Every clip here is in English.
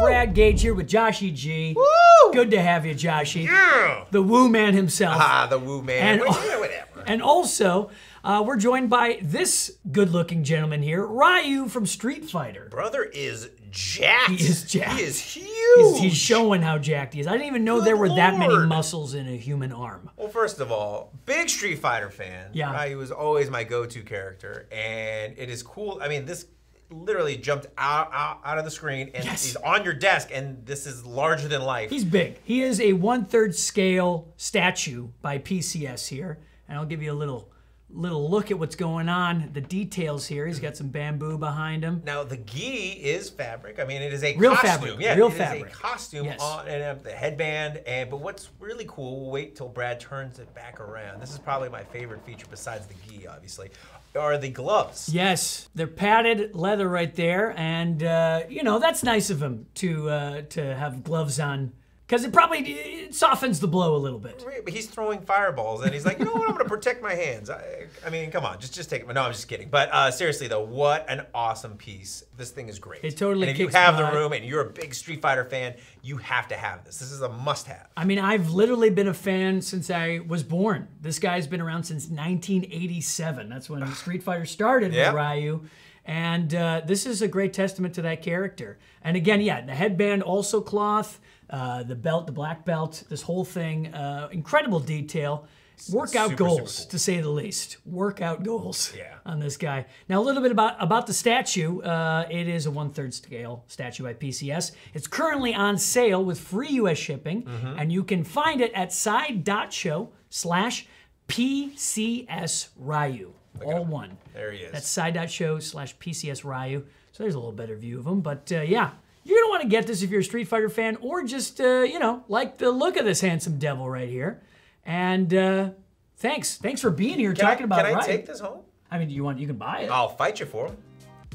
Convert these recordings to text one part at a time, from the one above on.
Brad Gage here with Joshy G. Woo! Good to have you, Joshy. Yeah. The Woo Man himself. Ah, the woo man. And- whatever. And also, uh, we're joined by this good-looking gentleman here, Ryu from Street Fighter. Brother is jacked. He is jacked. He is huge. He's, he's showing how jacked he is. I didn't even know Good there were that many muscles in a human arm. Well, first of all, big Street Fighter fan. Yeah. Ryu was always my go-to character, and it is cool. I mean, this literally jumped out out, out of the screen, and Yes. he's on your desk, and this is larger than life. He's big. He is a one-third scale statue by PCS here, and I'll give you a little little look at what's going on, the details here. He's got some bamboo behind him. Now the gi is fabric. I mean, it is a Real costume. fabric, Yeah, real it is fabric. a costume Yes. on and uh, the headband. And but what's really cool? We'll wait till Brad turns it back around. This is probably my favorite feature besides the gi, obviously. Are the gloves? Yes, they're padded leather right there, and uh, you know that's nice of him to uh, to have gloves on because it probably it softens the blow a little bit. But he's throwing fireballs, and he's like, you know what? I'm going to protect my hands. I, I mean, come on, just just take it. No, I'm just kidding. But uh, seriously though, what an awesome piece. This thing is great. It totally And if you have the room and you're a big Street Fighter fan, you have to have this. This is a must-have. I mean, I've literally been a fan since I was born. This guy's been around since 1987. That's when Street Fighter started Yep. with Ryu. And uh, this is a great testament to that character. And again, yeah, the headband also cloth, uh, the belt, the black belt, this whole thing, uh, incredible detail. Workout super, goals, super cool. to say the least. Workout goals Yeah. on this guy. Now, a little bit about, about the statue. Uh, it is a one third scale statue by PCS. It's currently on sale with free US shipping, Mm-hmm. and you can find it at side.show slash PCS Ryu. All one. There he is. That's side.show slash PCS Ryu. So there's a little better view of him. But uh, yeah, you're going to want to get this if you're a Street Fighter fan or just, uh, you know, like the look of this handsome devil right here. And uh, thanks. Thanks for being here Can talking I, about can I Ryu. take this home? I mean, you want, you can buy it. I'll fight you for him.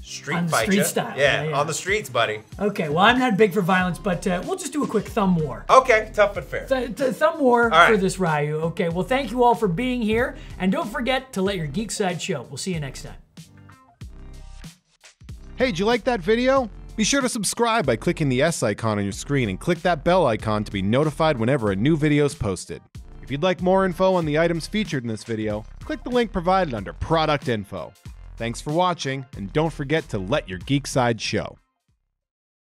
Street On the fight street ya. style, Yeah, yeah, yeah. on the streets, buddy. Okay, well, I'm not big for violence, but uh, we'll just do a quick thumb war. Okay, tough but fair. Th- th- thumb war right. for this Ryu. Okay, well, thank you all for being here. And don't forget to let your geek side show. We'll see you next time. Hey, did you like that video? Be sure to subscribe by clicking the S icon on your screen and click that bell icon to be notified whenever a new video is posted. If you'd like more info on the items featured in this video, click the link provided under Product Info. Thanks for watching, and don't forget to let your geek side show.